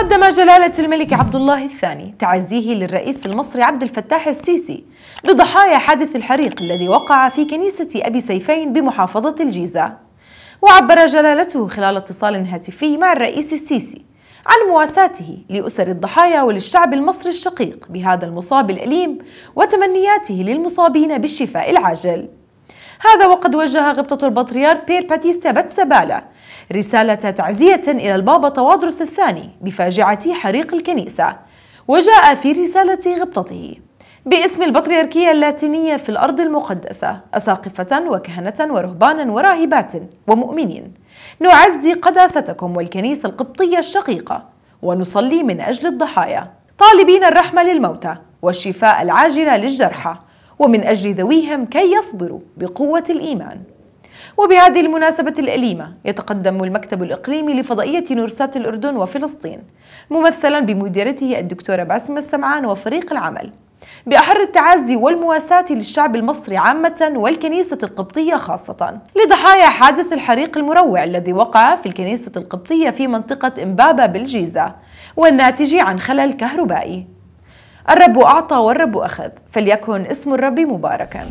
قدم جلالة الملك عبد الله الثاني تعزيه للرئيس المصري عبد الفتاح السيسي بضحايا حادث الحريق الذي وقع في كنيسة أبي سيفين بمحافظة الجيزة. وعبر جلالته خلال اتصال هاتفي مع الرئيس السيسي عن مواساته لأسر الضحايا وللشعب المصري الشقيق بهذا المصاب الأليم وتمنياته للمصابين بالشفاء العاجل. هذا وقد وجه غبطة البطريرك بيير باتيستا بيتسابالا رسالة تعزية إلى البابا توادرس الثاني بفاجعة حريق الكنيسة وجاء في رسالة غبطته باسم البطريركية اللاتينية في الأرض المقدسة أساقفة وكهنة ورهبانا وراهبات ومؤمنين. نعزي قداستكم والكنيسة القبطية الشقيقة ونصلي من أجل الضحايا. طالبين الرحمة للموتى والشفاء العاجل للجرحى. ومن أجل ذويهم كي يصبروا بقوة الإيمان. وبهذه المناسبة الأليمة يتقدم المكتب الإقليمي لفضائية نورسات الأردن وفلسطين ممثلا بمديرته الدكتورة باسمة السمعان وفريق العمل بأحر التعازي والمواساة للشعب المصري عامة والكنيسة القبطية خاصة لضحايا حادث الحريق المروع الذي وقع في الكنيسة القبطية في منطقة إمبابة بالجيزة والناتج عن خلل كهربائي. الرب أعطى والرب أخذ. فليكن اسم الرب مباركا.